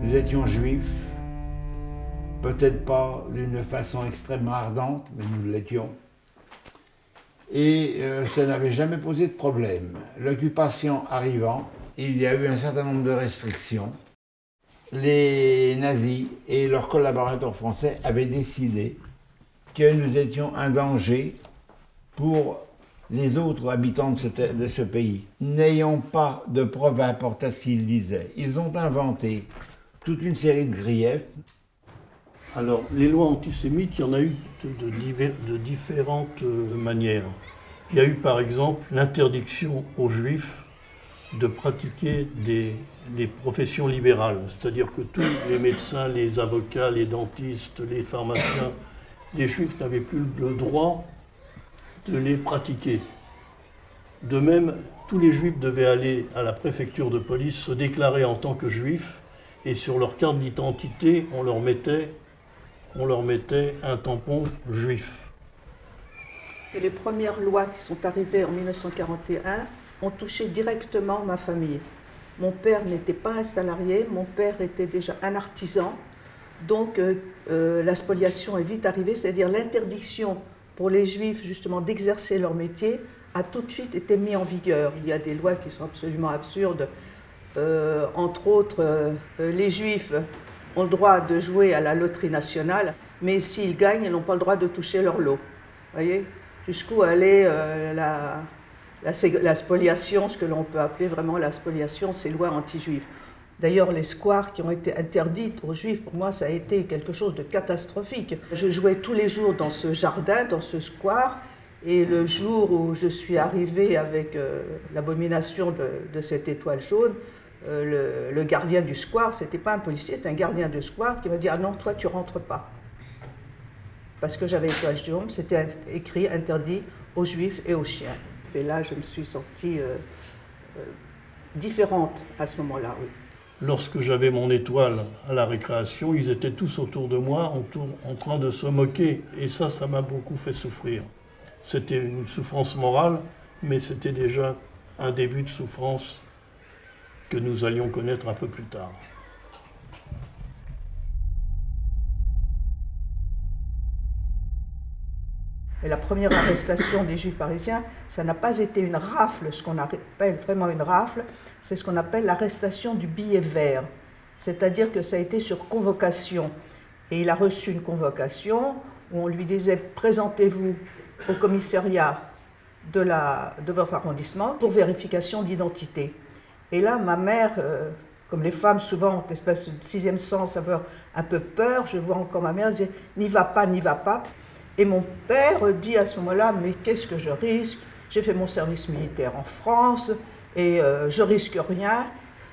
Nous étions juifs, peut-être pas d'une façon extrêmement ardente, mais nous l'étions. Et euh, ça n'avait jamais posé de problème. L'occupation arrivant, il y a eu un certain nombre de restrictions. Les nazis et leurs collaborateurs français avaient décidé que nous étions un danger pour les autres habitants de ce, de ce pays. N'ayant pas de preuves à apporter à ce qu'ils disaient, ils ont inventé toute une série de griefs. Alors, les lois antisémites, il y en a eu de, différentes euh, manières. Il y a eu par exemple l'interdiction aux juifs de pratiquer des professions libérales, c'est-à-dire que tous les médecins, les avocats, les dentistes, les pharmaciens, les juifs n'avaient plus le droit de les pratiquer. De même, tous les juifs devaient aller à la préfecture de police se déclarer en tant que juifs et sur leur carte d'identité, on leur mettait on leur mettait un tampon juif. Et les premières lois qui sont arrivées en 1941 ont touché directement ma famille. Mon père n'était pas un salarié, mon père était déjà un artisan. Donc euh, euh, la spoliation est vite arrivée, c'est-à-dire l'interdiction pour les juifs justement d'exercer leur métier a tout de suite été mis en vigueur. Il y a des lois qui sont absolument absurdes. Euh, entre autres, euh, les juifs ont le droit de jouer à la loterie nationale, mais s'ils gagnent, ils n'ont pas le droit de toucher leur lot. voyez Jusqu'où allait euh, la, spoliation, ce que l'on peut appeler vraiment la spoliation, ces lois anti-juives. D'ailleurs, les squares qui ont été interdites aux juifs, pour moi, ça a été quelque chose de catastrophique. Je jouais tous les jours dans ce jardin, dans ce square, et le jour où je suis arrivée avec euh, l'abomination de, cette étoile jaune, euh, le, gardien du square, c'était pas un policier, c'était un gardien de square qui m'a dit Ah non, toi tu rentres pas. Parce que j'avais étoile jaune, c'était écrit interdit aux juifs et aux chiens. Et là, je me suis sentie euh, euh, différente à ce moment-là. Lorsque j'avais mon étoile à la récréation, ils étaient tous autour de moi en, en train de se moquer. Et ça, ça m'a beaucoup fait souffrir. C'était une souffrance morale, mais c'était déjà un début de souffrance que nous allions connaître un peu plus tard. Et la première arrestation des juifs parisiens, ça n'a pas été une rafle, ce qu'on appelle vraiment une rafle, c'est ce qu'on appelle l'arrestation du billet vert. C'est-à-dire que ça a été sur convocation. Et il a reçu une convocation où on lui disait présentez-vous au commissariat de, votre arrondissement pour vérification d'identité. Et là, ma mère, euh, comme les femmes souvent ont une espèce de sixième sens, avoir un peu peur, je vois encore ma mère dire n'y va pas, n'y va pas. Et mon père dit à ce moment-là mais qu'est-ce que je risque? J'ai fait mon service militaire en France et euh, je risque rien.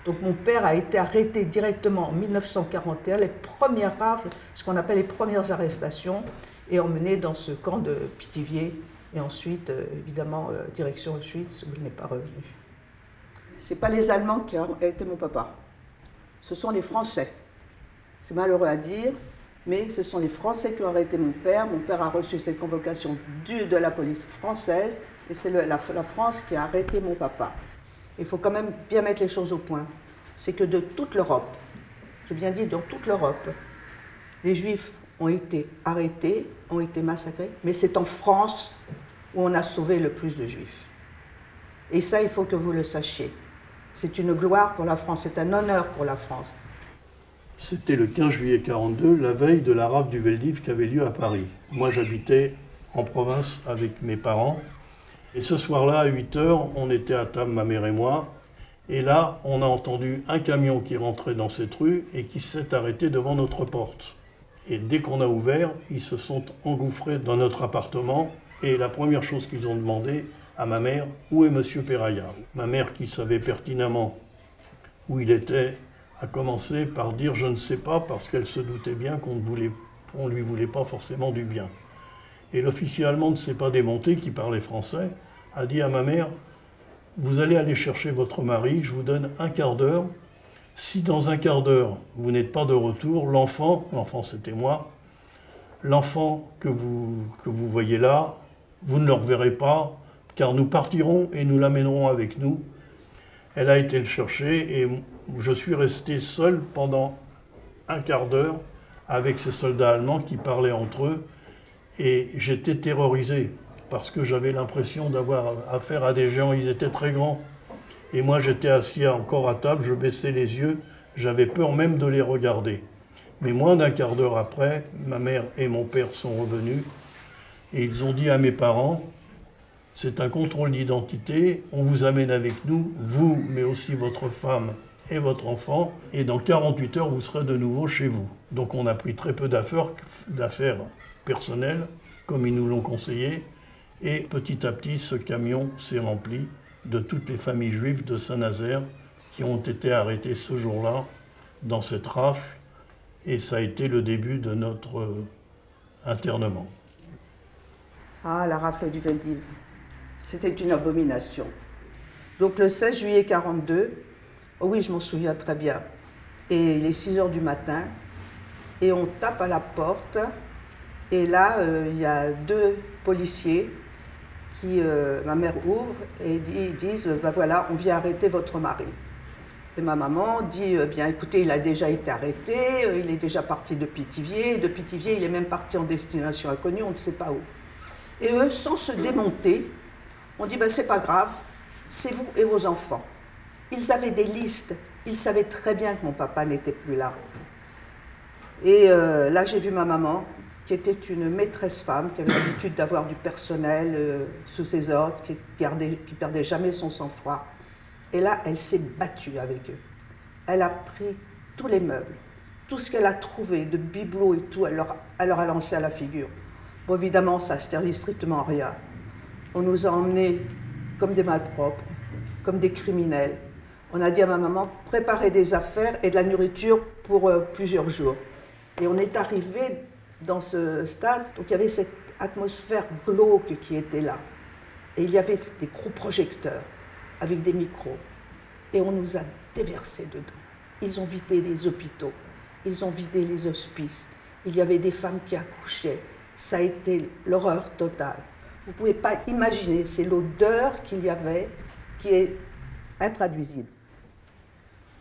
Donc mon père a été arrêté directement en 1941, les premières rafles, ce qu'on appelle les premières arrestations, et emmené dans ce camp de Pithiviers, et ensuite, euh, évidemment, euh, direction Auschwitz, où il n'est pas revenu. Ce pas les Allemands qui ont été mon papa, ce sont les Français. C'est malheureux à dire, mais ce sont les Français qui ont arrêté mon père. Mon père a reçu cette convocation du, de la police française, et c'est la, la France qui a arrêté mon papa. Il faut quand même bien mettre les choses au point. C'est que de toute l'Europe, j'ai bien dit dans toute l'Europe, les Juifs ont été arrêtés, ont été massacrés, mais c'est en France où on a sauvé le plus de Juifs. Et ça, il faut que vous le sachiez. C'est une gloire pour la France, c'est un honneur pour la France. C'était le 15 juillet 42, la veille de la rafle du Veldiv qui avait lieu à Paris. Moi, j'habitais en province avec mes parents. Et ce soir-là, à 8 heures, on était à table, ma mère et moi. Et là, on a entendu un camion qui rentrait dans cette rue et qui s'est arrêté devant notre porte. Et dès qu'on a ouvert, ils se sont engouffrés dans notre appartement. Et la première chose qu'ils ont demandé à ma mère, où est Monsieur Peraya? Ma mère, qui savait pertinemment où il était, a commencé par dire je ne sais pas parce qu'elle se doutait bien qu'on ne lui voulait pas forcément du bien. Et l'officier allemand ne s'est pas démonté, qui parlait français, a dit à ma mère Vous allez aller chercher votre mari, je vous donne un quart d'heure. Si dans un quart d'heure vous n'êtes pas de retour, l'enfant, l'enfant c'était moi, l'enfant que vous, que vous voyez là, vous ne le reverrez pas, car nous partirons et nous l'amènerons avec nous. Elle a été le chercher et je suis resté seul pendant un quart d'heure avec ces soldats allemands qui parlaient entre eux. Et j'étais terrorisé parce que j'avais l'impression d'avoir affaire à des gens, ils étaient très grands. Et moi j'étais assis encore à table, je baissais les yeux, j'avais peur même de les regarder. Mais moins d'un quart d'heure après, ma mère et mon père sont revenus et ils ont dit à mes parents, c'est un contrôle d'identité, on vous amène avec nous, vous, mais aussi votre femme et votre enfant, et dans 48 heures, vous serez de nouveau chez vous. Donc on a pris très peu d'affaires personnelles, comme ils nous l'ont conseillé, et petit à petit, ce camion s'est rempli de toutes les familles juives de Saint-Nazaire qui ont été arrêtées ce jour-là dans cette rafle, et ça a été le début de notre euh, internement. Ah, la rafle du Veldiv. C'était une abomination. Donc le 16 juillet 42, oh oui, je m'en souviens très bien. Et il est 6 heures du matin, et on tape à la porte, et là, euh, il y a deux policiers qui, euh, ma mère ouvre et ils disent, ben voilà, on vient arrêter votre mari. Et ma maman dit, bien écoutez, il a déjà été arrêté, il est déjà parti de Pithiviers, de Pithiviers, il est même parti en destination inconnue, on ne sait pas où. Et eux, sans se démonter, on dit, ben c'est pas grave, c'est vous et vos enfants. Ils avaient des listes, ils savaient très bien que mon papa n'était plus là. Et euh, là, j'ai vu ma maman, qui était une maîtresse femme, qui avait l'habitude d'avoir du personnel euh, sous ses ordres, qui, qui perdait jamais son sang-froid. Et là, elle s'est battue avec eux. Elle a pris tous les meubles, tout ce qu'elle a trouvé de bibelots et tout, elle leur, elle leur a lancé à la figure. Bon, évidemment, ça ne servait strictement à rien. On nous a emmenés comme des malpropres, comme des criminels. On a dit à ma maman, préparez des affaires et de la nourriture pour euh, plusieurs jours. Et on est arrivé dans ce stade, donc il y avait cette atmosphère glauque qui était là. Et il y avait des gros projecteurs avec des micros. Et on nous a déversés dedans. Ils ont vidé les hôpitaux, ils ont vidé les hospices. Il y avait des femmes qui accouchaient. Ça a été l'horreur totale. Vous ne pouvez pas imaginer, c'est l'odeur qu'il y avait qui est intraduisible.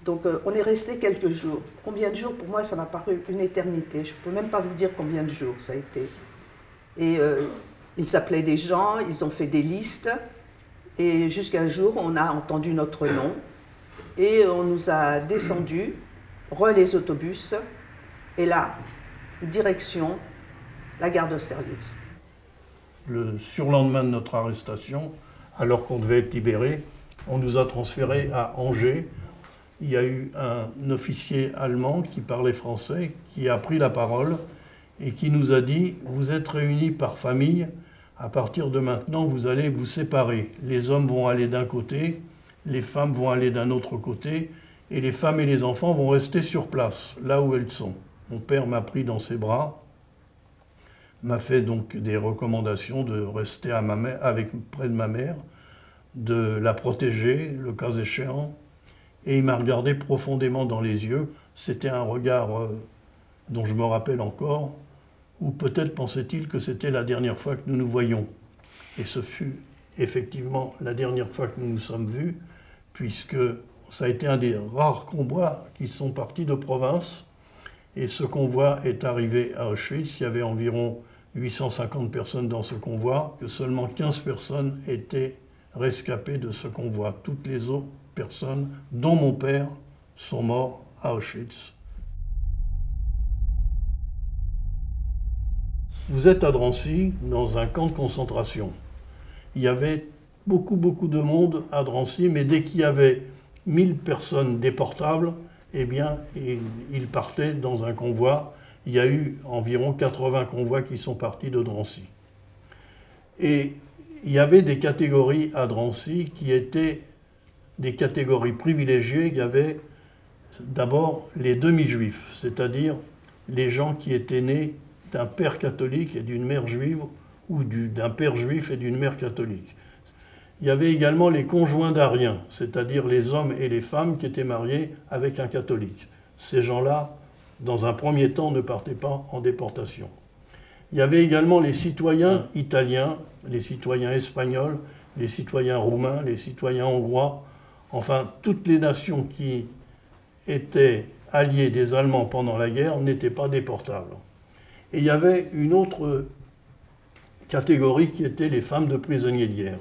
Donc euh, on est resté quelques jours. Combien de jours Pour moi, ça m'a paru une éternité. Je ne peux même pas vous dire combien de jours ça a été. Et euh, ils s'appelaient des gens, ils ont fait des listes. Et jusqu'à jour, on a entendu notre nom. Et on nous a descendus, relais autobus. Et là, direction la gare d'Austerlitz. Le surlendemain de notre arrestation, alors qu'on devait être libéré, on nous a transférés à Angers il y a eu un officier allemand qui parlait français, qui a pris la parole et qui nous a dit, vous êtes réunis par famille, à partir de maintenant, vous allez vous séparer. Les hommes vont aller d'un côté, les femmes vont aller d'un autre côté, et les femmes et les enfants vont rester sur place, là où elles sont. Mon père m'a pris dans ses bras, m'a fait donc des recommandations de rester avec, près de ma mère, de la protéger, le cas échéant, et il m'a regardé profondément dans les yeux. C'était un regard euh, dont je me rappelle encore, ou peut-être pensait-il que c'était la dernière fois que nous nous voyions. Et ce fut effectivement la dernière fois que nous nous sommes vus, puisque ça a été un des rares convois qui sont partis de province. Et ce convoi est arrivé à Auschwitz. Il y avait environ 850 personnes dans ce convoi, que seulement 15 personnes étaient rescapées de ce convoi. Toutes les autres personnes, dont mon père, sont morts à Auschwitz. Vous êtes à Drancy, dans un camp de concentration. Il y avait beaucoup, beaucoup de monde à Drancy, mais dès qu'il y avait 1000 personnes déportables, eh bien, ils partaient dans un convoi. Il y a eu environ 80 convois qui sont partis de Drancy. Et il y avait des catégories à Drancy qui étaient des catégories privilégiées, il y avait d'abord les demi-juifs, c'est-à-dire les gens qui étaient nés d'un père catholique et d'une mère juive, ou d'un père juif et d'une mère catholique. Il y avait également les conjoints d'Ariens, c'est-à-dire les hommes et les femmes qui étaient mariés avec un catholique. Ces gens-là, dans un premier temps, ne partaient pas en déportation. Il y avait également les citoyens italiens, les citoyens espagnols, les citoyens roumains, les citoyens hongrois, enfin toutes les nations qui étaient alliés des Allemands pendant la guerre n'étaient pas déportables. Et il y avait une autre catégorie qui était les femmes de prisonniers de guerre.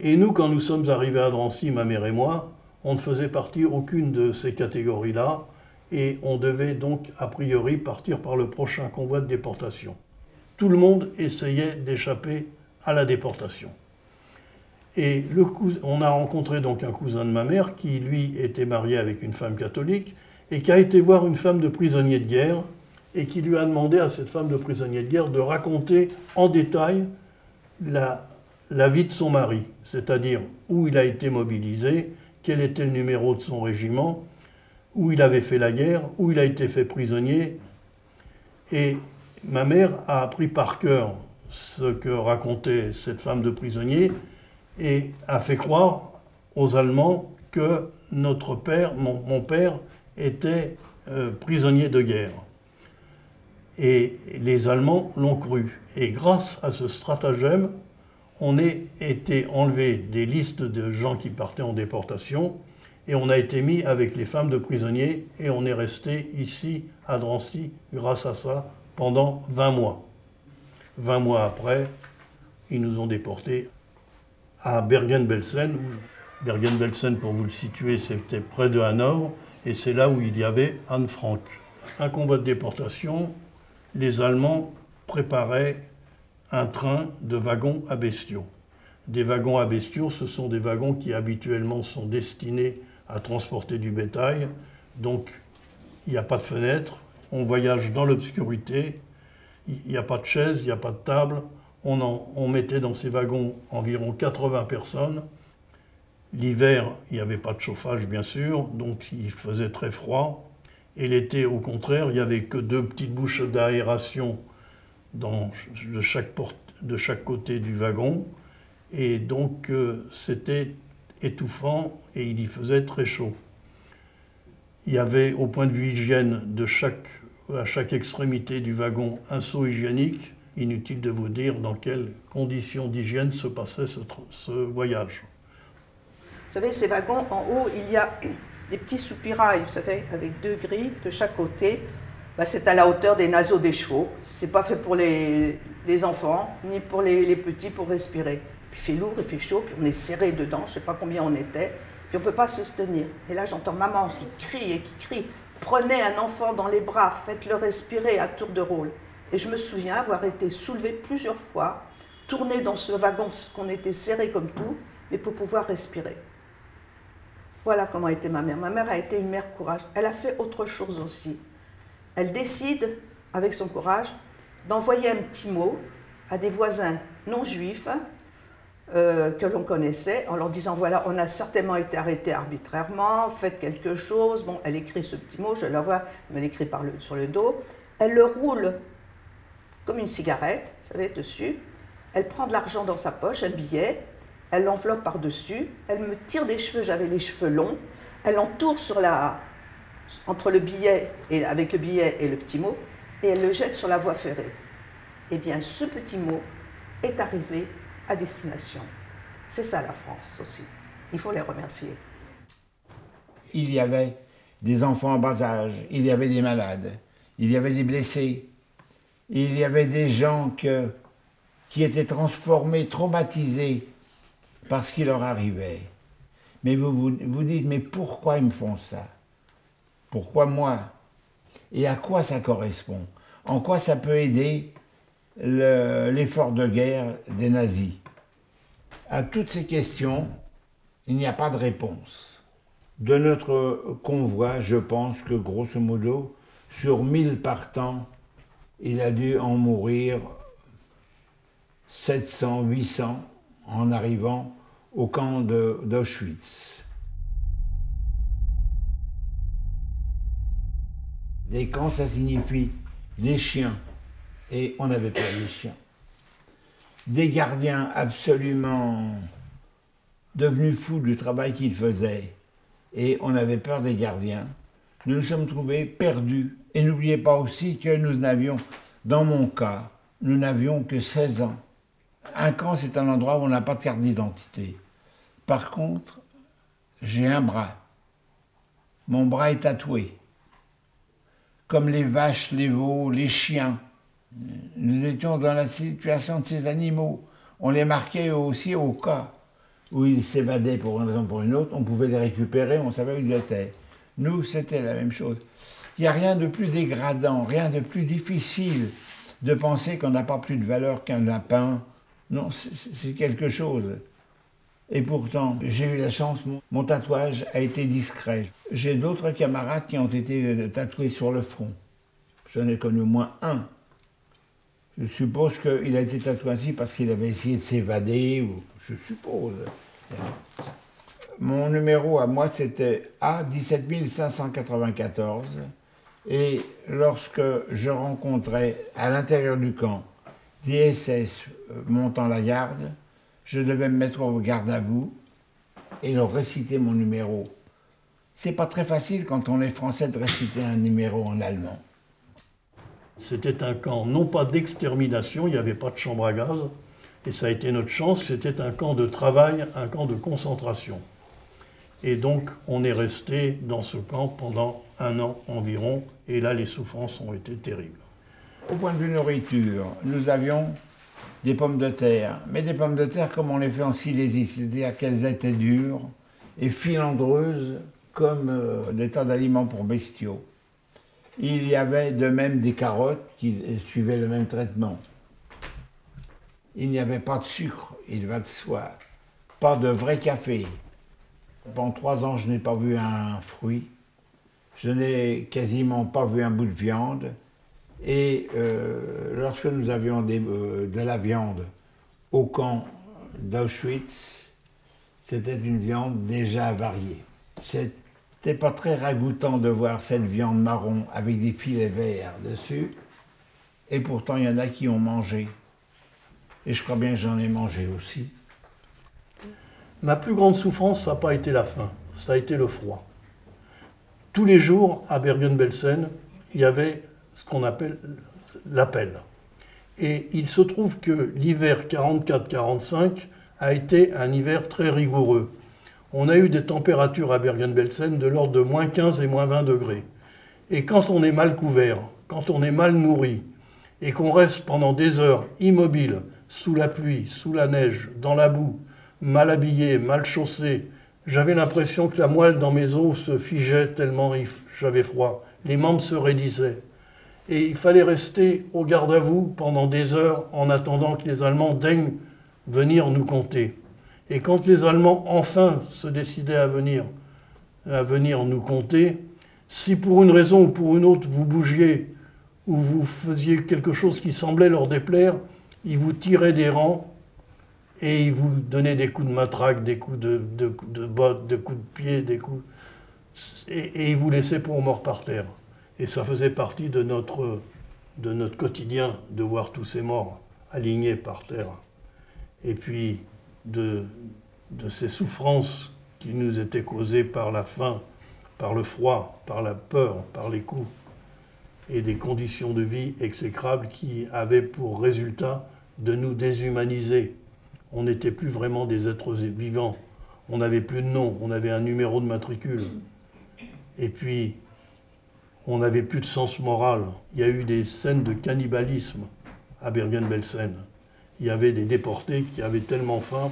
Et nous, quand nous sommes arrivés à Drancy, ma mère et moi, on ne faisait partie aucune de ces catégories-là, et on devait donc, a priori, partir par le prochain convoi de déportation. Tout le monde essayait d'échapper à la déportation. Et on a rencontré donc un cousin de ma mère qui, lui, était marié avec une femme catholique et qui a été voir une femme de prisonnier de guerre et qui lui a demandé à cette femme de prisonnier de guerre de raconter en détail la vie de son mari, c'est-à-dire où il a été mobilisé, quel était le numéro de son régiment, où il avait fait la guerre, où il a été fait prisonnier. Et ma mère a appris par cœur ce que racontait cette femme de prisonnier et a fait croire aux Allemands que notre père, mon, père, était euh, prisonnier de guerre. Et les Allemands l'ont cru. Et grâce à ce stratagème, on a été enlevé des listes de gens qui partaient en déportation et on a été mis avec les femmes de prisonniers et on est resté ici à Drancy grâce à ça pendant 20 mois. 20 mois après, ils nous ont déportés à Bergen-Belsen. Bergen-Belsen, pour vous le situer, c'était près de Hanovre et c'est là où il y avait Anne Frank. Un convoi de déportation, les Allemands préparaient un train de wagons à bestiaux. Des wagons à bestiaux, ce sont des wagons qui habituellement sont destinés à transporter du bétail. Donc, il n'y a pas de fenêtre, on voyage dans l'obscurité, il n'y a pas de chaise, il n'y a pas de table. On, mettait dans ces wagons environ 80 personnes. L'hiver, il n'y avait pas de chauffage, bien sûr, donc il faisait très froid. Et l'été, au contraire, il n'y avait que deux petites bouches d'aération de chaque, de chaque côté du wagon. Et donc, euh, c'était étouffant et il y faisait très chaud. Il y avait, au point de vue hygiène, de chaque, à chaque extrémité du wagon un seau hygiénique. Inutile de vous dire dans quelles conditions d'hygiène se passait ce, voyage. Vous savez, ces wagons, en haut, il y a des petits soupirails, vous savez, avec deux grilles de chaque côté. Bah, c'est à la hauteur des naseaux des chevaux. C'est pas fait pour les, les enfants, ni pour les, les, petits pour respirer. Puis il fait lourd, il fait chaud, puis on est serré dedans, je sais pas combien on était, puis on peut pas se tenir. Et là, j'entends maman qui crie et qui crie Prenez un enfant dans les bras, faites-le respirer à tour de rôle. Et je me souviens avoir été soulevée plusieurs fois, tournée dans ce wagon, qu'on était serré comme tout, mais pour pouvoir respirer. Voilà comment était ma mère. Ma mère a été une mère courage. Elle a fait autre chose aussi. Elle décide, avec son courage, d'envoyer un petit mot à des voisins non juifs euh, que l'on connaissait, en leur disant voilà, on a certainement été arrêté arbitrairement, faites quelque chose. Bon, elle écrit ce petit mot, je la vois, elle l'écrit sur le dos. Elle le roule comme une cigarette, vous savez, dessus. Elle prend de l'argent dans sa poche, un billet, elle l'enveloppe par-dessus, elle me tire des cheveux, j'avais les cheveux longs, elle entoure sur la, entre le billet et avec le billet et le petit mot, et elle le jette sur la voie ferrée. Eh bien, ce petit mot est arrivé à destination. C'est ça la France aussi. Il faut les remercier. Il y avait des enfants en bas âge, il y avait des malades, il y avait des blessés, il y avait des gens qui étaient transformés, traumatisés par ce qui leur arrivait. Mais vous vous, dites, mais pourquoi ils me font ça? Pourquoi moi? Et à quoi ça correspond? En quoi ça peut aider l'effort de guerre des nazis À toutes ces questions, il n'y a pas de réponse. De notre convoi, je pense que grosso modo, sur 1000 partants, il a dû en mourir 700, 800 en arrivant au camp d'Auschwitz. Des camps, ça signifie des chiens, et on n'avait pas des chiens. Des gardiens absolument devenus fous du travail qu'ils faisaient, et on avait peur des gardiens. Nous nous sommes trouvés perdus. Et n'oubliez pas aussi que nous n'avions, dans mon cas, nous n'avions que 16 ans. Un camp, c'est un endroit où on n'a pas de carte d'identité. Par contre, j'ai un bras. Mon bras est tatoué. Comme les vaches, les veaux, les chiens. Nous étions dans la situation de ces animaux. On les marquait aussi au cas où ils s'évadaient pour une raison ou pour une autre. On pouvait les récupérer, on savait où ils étaient. Nous, c'était la même chose. Il n'y a rien de plus dégradant, rien de plus difficile de penser qu'on n'a pas plus de valeur qu'un lapin. Non, c'est quelque chose. Et pourtant, j'ai eu la chance, mon, tatouage a été discret. J'ai d'autres camarades qui ont été euh, tatoués sur le front. J'en ai connu au moins un. Je suppose qu'il a été tatoué ainsi parce qu'il avait essayé de s'évader, ou je suppose. Mon numéro à moi, c'était A17594. Et lorsque je rencontrais à l'intérieur du camp des SS montant la garde, je devais me mettre au garde à vous et leur réciter mon numéro. C'est pas très facile quand on est français de réciter un numéro en allemand. C'était un camp non pas d'extermination, il n'y avait pas de chambre à gaz, et ça a été notre chance, c'était un camp de travail, un camp de concentration. Et donc on est resté dans ce camp pendant un an environ, et là les souffrances ont été terribles. Au point de vue nourriture, nous avions des pommes de terre, mais des pommes de terre comme on les fait en Silésie, c'est-à-dire qu'elles étaient dures et filandreuses comme euh, des tas d'aliments pour bestiaux. Il y avait de même des carottes qui suivaient le même traitement. Il n'y avait pas de sucre, il va de soi, pas de vrai café. Pendant trois ans, je n'ai pas vu un fruit, je n'ai quasiment pas vu un bout de viande, et euh, lorsque nous avions euh, de la viande au camp d'Auschwitz, c'était une viande déjà avariée. C'était pas très ragoûtant de voir cette viande marron avec des filets verts dessus. Et pourtant, il y en a qui ont mangé. Et je crois bien que j'en ai mangé aussi. Ma plus grande souffrance, ça n'a pas été la faim, ça a été le froid. Tous les jours, à Bergen-Belsen, il y avait ce qu'on appelle l'appel. Et il se trouve que l'hiver 44-45 a été un hiver très rigoureux. On a eu des températures à Bergen-Belsen de l'ordre de moins 15 et moins 20 degrés. Et quand on est mal couvert, quand on est mal nourri, et qu'on reste pendant des heures immobile, sous la pluie, sous la neige, dans la boue, mal habillé, mal chaussé, j'avais l'impression que la moelle dans mes os se figeait tellement j'avais froid. Les membres se raidisaient et il fallait rester au garde à vous pendant des heures en attendant que les Allemands daignent venir nous compter. Et quand les Allemands enfin se décidaient à venir, à venir nous compter, si pour une raison ou pour une autre vous bougiez ou vous faisiez quelque chose qui semblait leur déplaire, ils vous tiraient des rangs et ils vous donnaient des coups de matraque, des coups de, bottes, des coups de pied, des coups. Et, et ils vous laissaient pour mort par terre. Et ça faisait partie de notre, de notre quotidien de voir tous ces morts alignés par terre. Et puis de, de ces souffrances qui nous étaient causées par la faim, par le froid, par la peur, par les coups, et des conditions de vie exécrables qui avaient pour résultat de nous déshumaniser. On n'était plus vraiment des êtres vivants. On n'avait plus de nom, on avait un numéro de matricule. Et puis, on n'avait plus de sens moral. Il y a eu des scènes de cannibalisme à Bergen-Belsen. Il y avait des déportés qui avaient tellement faim,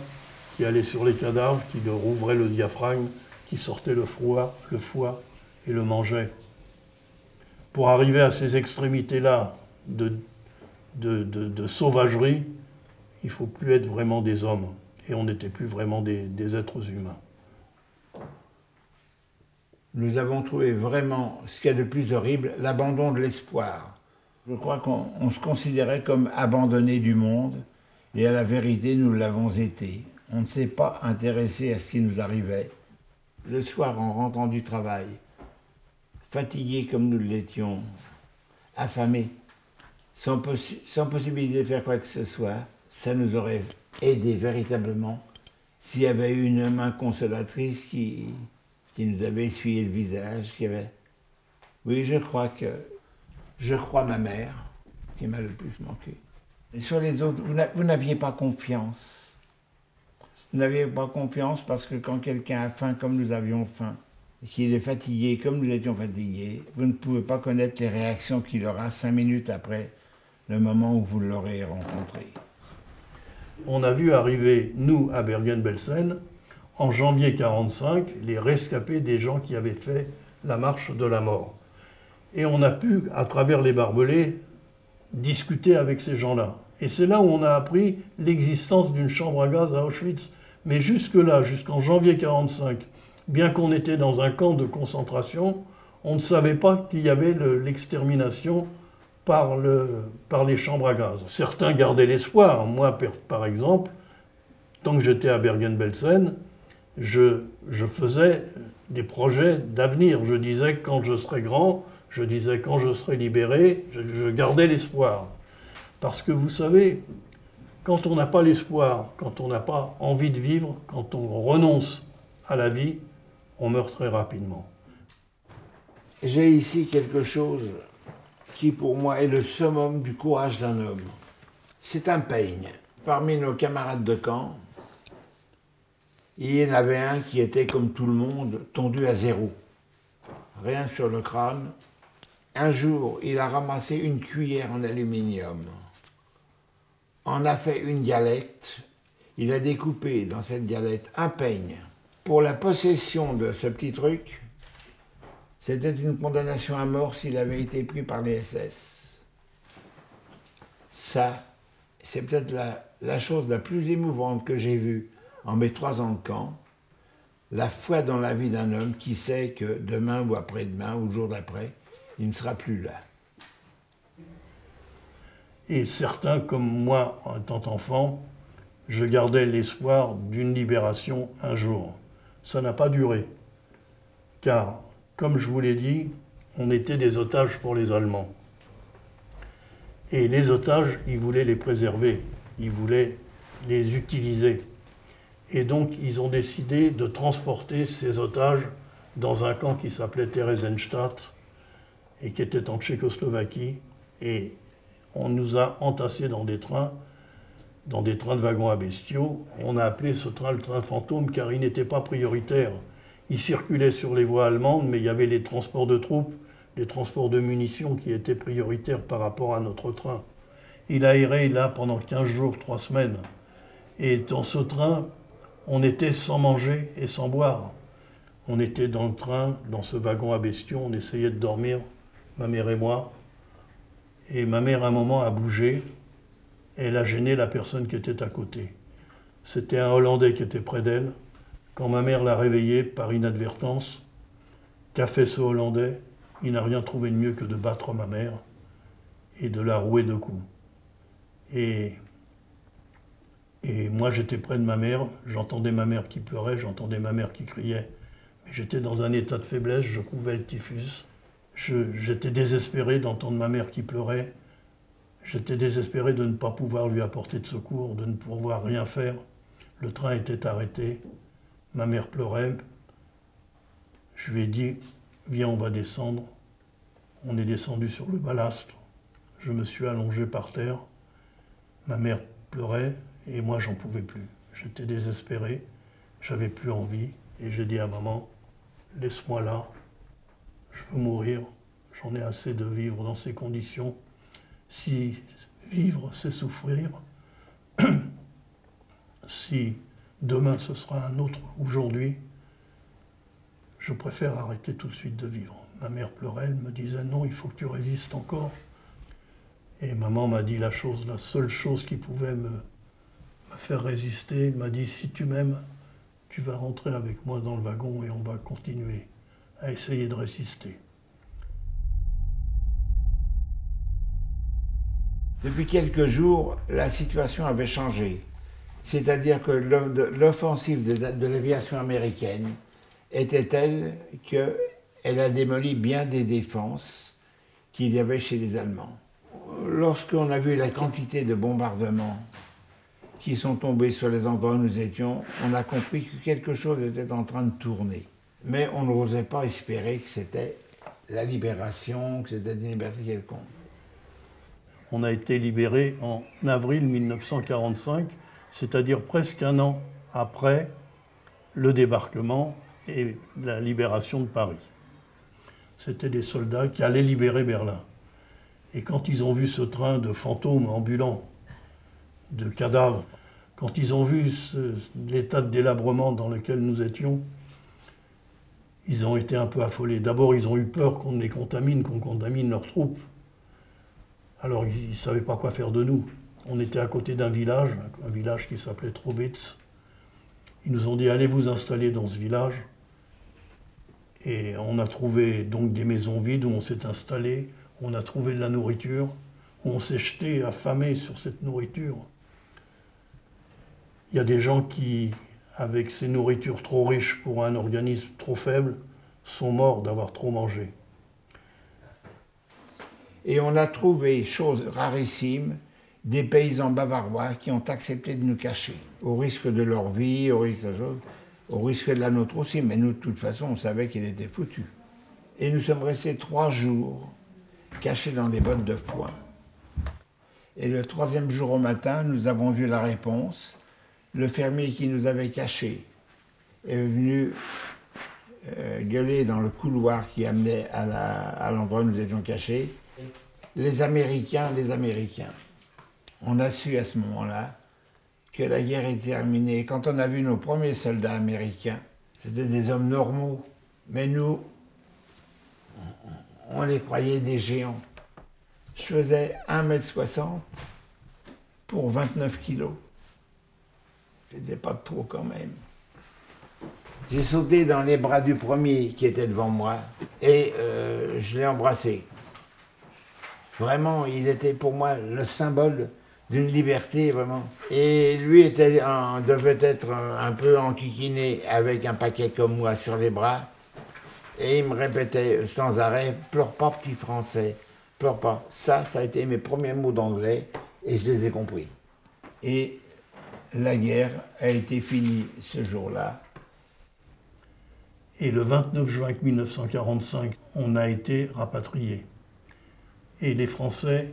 qui allaient sur les cadavres, qui leur ouvraient le diaphragme, qui sortaient le foie, le foie et le mangeaient. Pour arriver à ces extrémités-là de, de, sauvagerie, il ne faut plus être vraiment des hommes. Et on n'était plus vraiment des êtres humains nous avons trouvé vraiment ce qu'il y a de plus horrible, l'abandon de l'espoir. Je crois qu'on se considérait comme abandonné du monde, et à la vérité, nous l'avons été. On ne s'est pas intéressé à ce qui nous arrivait. Le soir, en rentrant du travail, fatigués comme nous l'étions, affamés, sans, possibilité de faire quoi que ce soit, ça nous aurait aidé véritablement s'il y avait eu une main consolatrice qui, qui nous avait essuyé le visage. Oui, je crois que... Je crois ma mère, qui m'a le plus manqué. Et sur les autres, vous n'aviez pas confiance. Vous n'aviez pas confiance parce que quand quelqu'un a faim comme nous avions faim, qu'il est fatigué comme nous étions fatigués, vous ne pouvez pas connaître les réactions qu'il aura cinq minutes après le moment où vous l'aurez rencontré. On a vu arriver, nous, à Bergen-Belsen, en janvier 1945, les rescapés des gens qui avaient fait la marche de la mort. Et on a pu, à travers les barbelés, discuter avec ces gens-là. Et c'est là où on a appris l'existence d'une chambre à gaz à Auschwitz. Mais jusque-là, jusqu'en janvier 1945, bien qu'on était dans un camp de concentration, on ne savait pas qu'il y avait l'extermination par, les chambres à gaz. Certains gardaient l'espoir. Moi, par exemple, tant que j'étais à Bergen-Belsen, je, faisais des projets d'avenir. Je disais quand je serai grand, je disais quand je serai libéré, je gardais l'espoir. Parce que vous savez, quand on n'a pas l'espoir, quand on n'a pas envie de vivre, quand on renonce à la vie, on meurt très rapidement. J'ai ici quelque chose qui pour moi est le summum du courage d'un homme. C'est un peigne. Parmi nos camarades de camp, il y en avait un qui était comme tout le monde, tondu à zéro. Rien sur le crâne. Un jour, il a ramassé une cuillère en aluminium, en a fait une galette, il a découpé dans cette galette un peigne. Pour la possession de ce petit truc, c'était une condamnation à mort s'il avait été pris par les SS. Ça, c'est peut-être la, chose la plus émouvante que j'ai vue en mes trois ans de camp. La foi dans la vie d'un homme qui sait que demain ou après-demain ou jour d'après, il ne sera plus là. Et certains, comme moi, en tant qu'enfant, je gardais l'espoir d'une libération un jour. Ça n'a pas duré, car comme je vous l'ai dit, on était des otages pour les Allemands. Et les otages, ils voulaient les préserver, ils voulaient les utiliser. Et donc, ils ont décidé de transporter ces otages dans un camp qui s'appelait Theresienstadt et qui était en Tchécoslovaquie. Et on nous a entassés dans des trains, dans des trains de wagons à bestiaux. On a appelé ce train le train fantôme car il n'était pas prioritaire. Il circulait sur les voies allemandes, mais il y avait les transports de troupes, les transports de munitions qui étaient prioritaires par rapport à notre train. Il a erré là pendant 15 jours, 3 semaines. Et dans ce train, on était sans manger et sans boire. On était dans le train, dans ce wagon à bestiaux, on essayait de dormir, ma mère et moi. Et ma mère, à un moment, a bougé. elle a gêné la personne qui était à côté. C'était un Hollandais qui était près d'elle. Quand ma mère l'a réveillé par inadvertance, qu'a fait ce Hollandais Il n'a rien trouvé de mieux que de battre ma mère et de la rouer de coups. Et, et moi, j'étais près de ma mère, j'entendais ma mère qui pleurait, j'entendais ma mère qui criait. Mais j'étais dans un état de faiblesse, je couvais le typhus. J'étais désespéré d'entendre ma mère qui pleurait. J'étais désespéré de ne pas pouvoir lui apporter de secours, de ne pouvoir rien faire. Le train était arrêté. Ma mère pleurait. Je lui ai dit, viens, on va descendre. On est descendu sur le balastre. Je me suis allongé par terre. Ma mère pleurait et moi, j'en pouvais plus. J'étais désespéré. J'avais plus envie. Et j'ai dit à maman, laisse-moi là. Je veux mourir. J'en ai assez de vivre dans ces conditions. Si vivre, c'est souffrir, si demain ce sera un autre aujourd'hui, je préfère arrêter tout de suite de vivre. Ma mère pleurait, elle me disait non, il faut que tu résistes encore. Et maman m'a dit la chose, la seule chose qui pouvait me, me faire résister, m'a dit si tu m'aimes, tu vas rentrer avec moi dans le wagon et on va continuer à essayer de résister. Depuis quelques jours, la situation avait changé. C'est-à-dire que l'offensive de, l'aviation américaine était telle qu'elle a démoli bien des défenses qu'il y avait chez les Allemands. Lorsqu'on a vu la quantité de bombardements qui sont tombés sur les endroits où nous étions, on a compris que quelque chose était en train de tourner. Mais on n'osait pas espérer que c'était la libération, que c'était une liberté quelconque. On a été libéré en avril 1945 c'est-à-dire presque un an après le débarquement et la libération de Paris. C'était des soldats qui allaient libérer Berlin. Et quand ils ont vu ce train de fantômes ambulants, de cadavres, quand ils ont vu l'état de délabrement dans lequel nous étions, ils ont été un peu affolés. D'abord, ils ont eu peur qu'on les contamine, qu'on contamine leurs troupes. Alors, ils ne savaient pas quoi faire de nous. On était à côté d'un village, un village qui s'appelait Trobitz. Ils nous ont dit allez vous installer dans ce village. Et on a trouvé donc des maisons vides où on s'est installé, on a trouvé de la nourriture, où on s'est jeté affamé sur cette nourriture. Il y a des gens qui, avec ces nourritures trop riches pour un organisme trop faible, sont morts d'avoir trop mangé. Et on a trouvé, chose rarissime, des paysans bavarois qui ont accepté de nous cacher, au risque de leur vie, au risque de, au risque de la nôtre aussi, mais nous, de toute façon, on savait qu'il était foutu. Et nous sommes restés trois jours cachés dans des bottes de foin. Et le troisième jour au matin, nous avons vu la réponse. Le fermier qui nous avait cachés est venu euh, gueuler dans le couloir qui amenait à l'endroit où nous étions cachés. Les Américains, les Américains. On a su à ce moment-là que la guerre est terminée. Quand on a vu nos premiers soldats américains, c'était des hommes normaux. Mais nous, on les croyait des géants. Je faisais 1m60 pour 29 kilos. C'était pas trop quand même. J'ai sauté dans les bras du premier qui était devant moi et euh, je l'ai embrassé. Vraiment, il était pour moi le symbole d'une liberté vraiment. Et lui était devait être un, peu enquiquiné avec un paquet comme moi sur les bras. Et il me répétait sans arrêt, pleure pas petit français, pleure pas. Ça, ça a été mes premiers mots d'anglais et je les ai compris. Et la guerre a été finie ce jour-là. Et le 29 juin 1945, on a été rapatriés. Et les Français,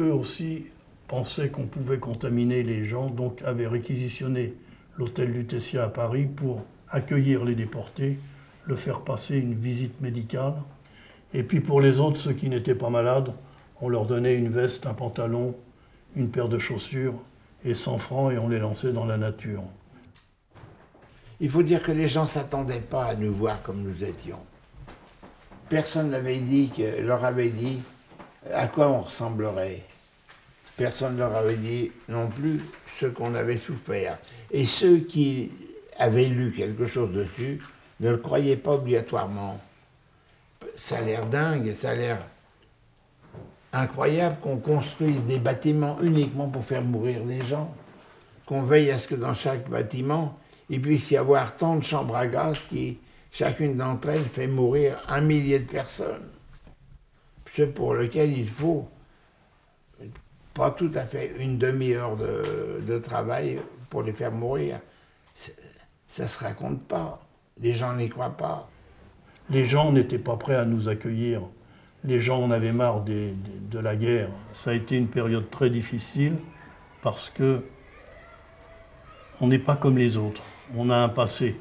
eux aussi, pensaient qu'on pouvait contaminer les gens, donc avaient réquisitionné l'hôtel Lutetia à Paris pour accueillir les déportés, le faire passer une visite médicale. Et puis pour les autres, ceux qui n'étaient pas malades, on leur donnait une veste, un pantalon, une paire de chaussures et 100 francs et on les lançait dans la nature. Il faut dire que les gens ne s'attendaient pas à nous voir comme nous étions. Personne n'avait dit, que, leur avait dit à quoi on ressemblerait. Personne ne leur avait dit non plus ce qu'on avait souffert. Et ceux qui avaient lu quelque chose dessus ne le croyaient pas obligatoirement. Ça a l'air dingue, ça a l'air incroyable qu'on construise des bâtiments uniquement pour faire mourir les gens, qu'on veille à ce que dans chaque bâtiment, il puisse y avoir tant de chambres à gaz qui, chacune d'entre elles, fait mourir un millier de personnes. Ce pour lequel il faut pas tout à fait une demi-heure de, travail pour les faire mourir. Ça se raconte pas. Les gens n'y croient pas. Les gens n'étaient pas prêts à nous accueillir. Les gens en avaient marre de la guerre. Ça a été une période très difficile parce que on n'est pas comme les autres. On a un passé.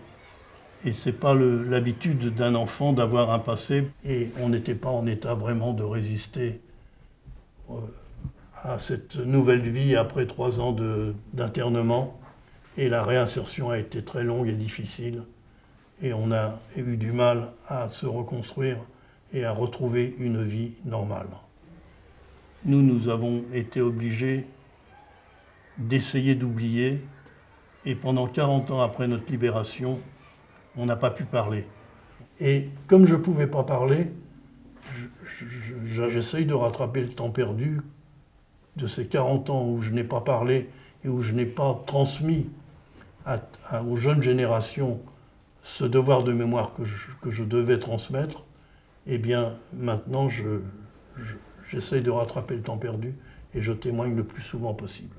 Et ce n'est pas l'habitude d'un enfant d'avoir un passé. Et on n'était pas en état vraiment de résister. Euh, à cette nouvelle vie après trois ans d'internement. Et la réinsertion a été très longue et difficile. Et on a eu du mal à se reconstruire et à retrouver une vie normale. Nous, nous avons été obligés d'essayer d'oublier. Et pendant 40 ans après notre libération, on n'a pas pu parler. Et comme je ne pouvais pas parler, j'essaye de rattraper le temps perdu de ces 40 ans où je n'ai pas parlé et où je n'ai pas transmis aux jeunes générations ce devoir de mémoire que je, que je devais transmettre, eh bien maintenant j'essaye de rattraper le temps perdu et je témoigne le plus souvent possible.